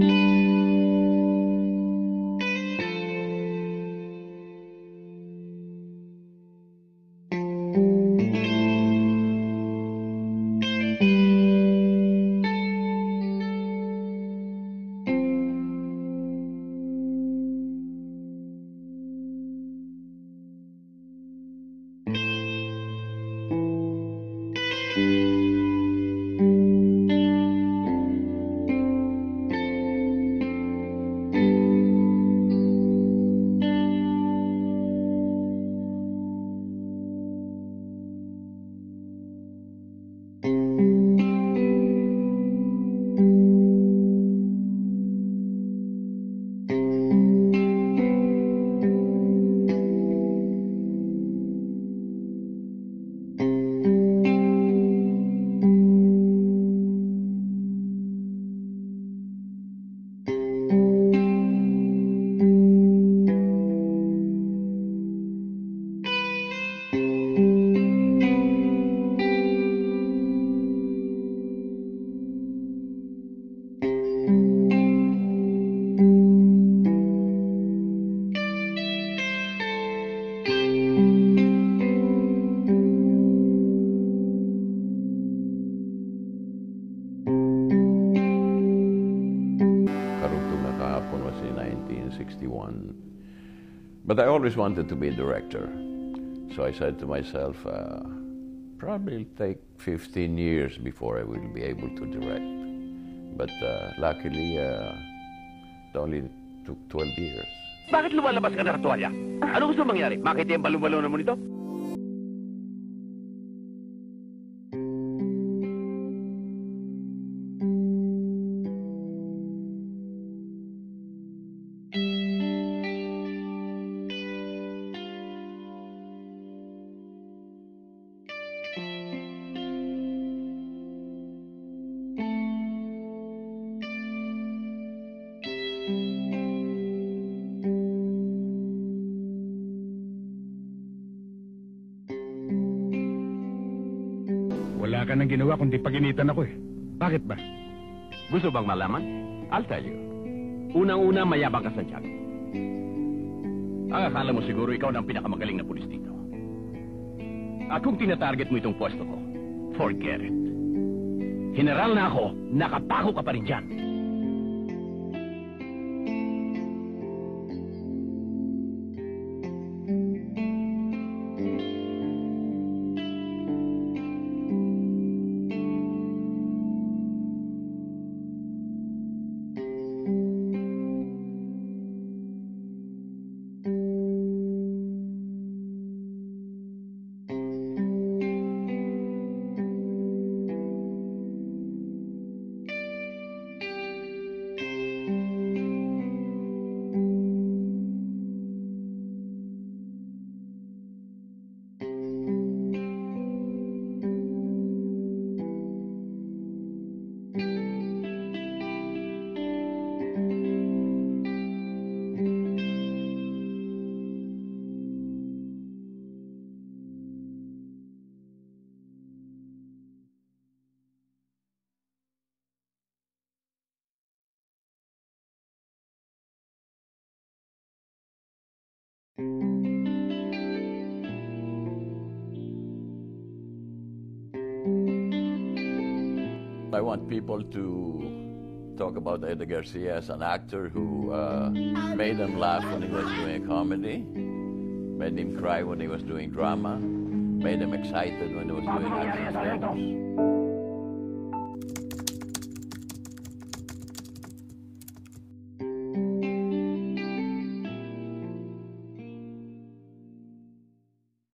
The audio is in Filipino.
thank mm -hmm. you 1961. But I always wanted to be a director. So I said to myself, uh, probably it'll take 15 years before I will be able to direct. But uh, luckily, uh, it only took 12 years. Bakit lumalabas ka ng tuwalya? Ano gusto mangyari? Makita yung balon-balon mo nito? Wala ka nang ginawa kundi paginitan ako eh. Bakit ba? Gusto bang malaman? I'll tell you. Unang-una, mayabang ka sa tiyan. Ang akala mo siguro ikaw na ang pinakamagaling na pulis dito. At kung tinatarget mo itong pwesto ko, forget it. General na ako, nakapako ka pa rin dyan. I want people to talk about Eddie Garcia as an actor who uh, made them laugh when he was doing comedy, made him cry when he was doing drama, made them excited when he was doing action films.